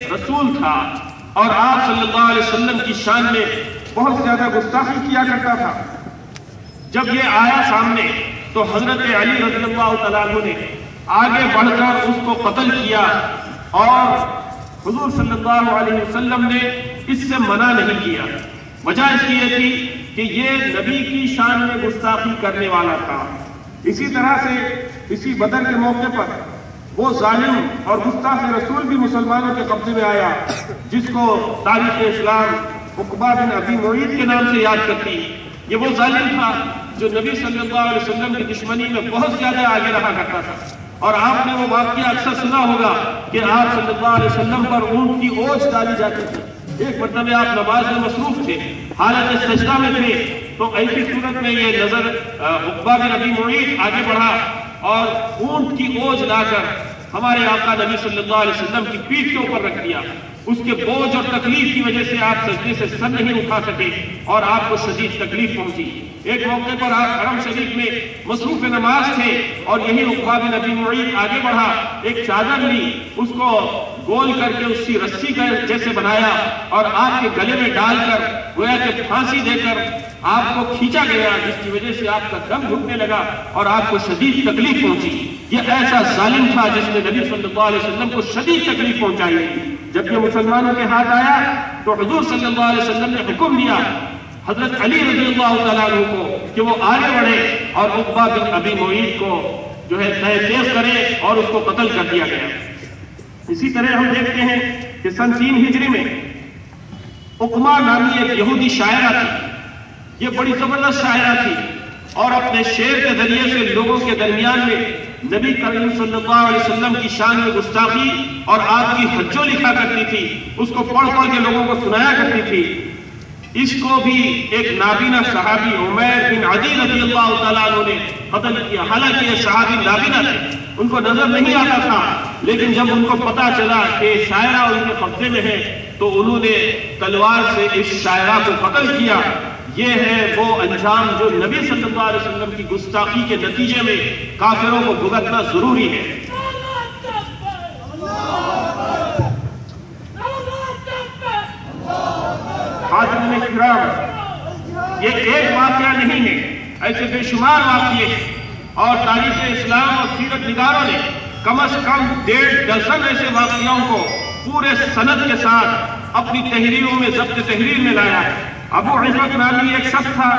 रसूल था और आप सल्लल्लाहु अलैहि वसल्लम की शान में बहुत ज़्यादा गुस्ताखी किया करता था। जब ये आया सामने तो हज़रत अली अन्हु ने आगे बढ़कर उसको कत्ल किया और हुजूर सल्लल्लाहु अलैहि वसल्लम ने इससे मना नहीं किया। वजह इसकी ये थी कि ये नबी की शान में गुस्ताखी करने वाला था। इसी तरह से इसी बदर के मौके पर वो जालिम और गुस्ताख रसूल भी मुसलमानों के कब्जे में आया, जिसको तारीख इस्लाम उकबा बिन अबी मुईद के नाम से याद करती ये वो जालिम था जो नबी सल्लल्लाहु अलैहि वसल्लम की दुश्मनी में बहुत ज़्यादा आगे रहा करता था। और आपने वो वाक्य अक्सर सुना होगा कि आप सल्लल्लाहु अलैहि वसल्लम पर ऊँट की ओझ डाली जाती थी। एक मतलब आप नमाज़ में मसरूफ थे, हालत सजदा में थे तो ऐसी सूरत में ये नज़र उकबा बिन अबी मुईद आगे बढ़ा और ऊँट की ओझ लाकर हमारे आका नबी सल्लल्लाहु अलैहि वसल्लम की पीठ के ऊपर रख दिया। उसके बोझ और तकलीफ़ की वजह से आप सजदे से सर नहीं उठा सके और आपको शदीद तकलीफ़ पहुँची। एक मौके पर आप हरम शरीफ में मसरूफ नमाज़ थे और यही उकबा बिन अबी मुईद आगे बढ़ा। एक चादर ली, उसको गोल करके उसकी रस्सी का जैसे बनाया और आपके गले में डालकर, गोया के फांसी देकर आपको खींचा गया, जिसकी वजह से आपका दम घुटने लगा और आपको शदीद तकलीफ़ पहुँची। ये ऐसा जालिम था जिसने नबी सल्लल्लाहु अलैहि वसल्लम को शदीद तकलीफ़ पहुंचाई। जब ये मुसलमानों के हाथ आया तो हजूर सल्लल्लाहु अलैहि वसल्लम ने हुक्म दिया हज़रत अली रज़ी को कि वो आगे बढ़े और उकबा बिन अबी मोईद को जो है तय तेज करे और उसको कत्ल कर दिया गया। इसी तरह हम देखते हैं कि सन तीन हिजरी में उकमा नामी एक यहूदी शायरा थी ये बड़ी ज़बरदस्त शायरा थी और अपने शेर के ज़रिए से लोगों के दरमियान में नबी करीम सल्लल्लाहु अलैहि वसल्लम की शान में गुस्ताखी और आपकी हज्जो लिखा करती थी। उसको पढ़ पढ़ के लोगों को सुनाया करती थी। इसको भी एक नाबीना सहाबी उमैर बिन अदी रज़ी अल्लाह ने कत्ल किया। हालाँकि ये सहाबी नाबीना थे। उनको नज़र नहीं आता था। लेकिन जब उनको पता चला कि शायरा उनके कब्जे में है तो उन्होंने तलवार से इस शायरा को कत्ल किया। ये है वो अंजाम जो नबी सल्लल्लाहु अलैहि वसल्लम की गुस्ताखी के नतीजे में काफिरों को भुगतना ज़रूरी है। ये एक वाक्य नहीं है, ऐसे बेशुमार वाक्य और तारीख इस्लाम और सीरत निगारों ने कम अज कम डेढ़ दर्जन ऐसे वाक्यों को पूरे सनद के साथ अपनी तहरीरों में जब्त तहरीर में लाया। अबू इजमत नामी एक शख्स था।